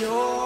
yo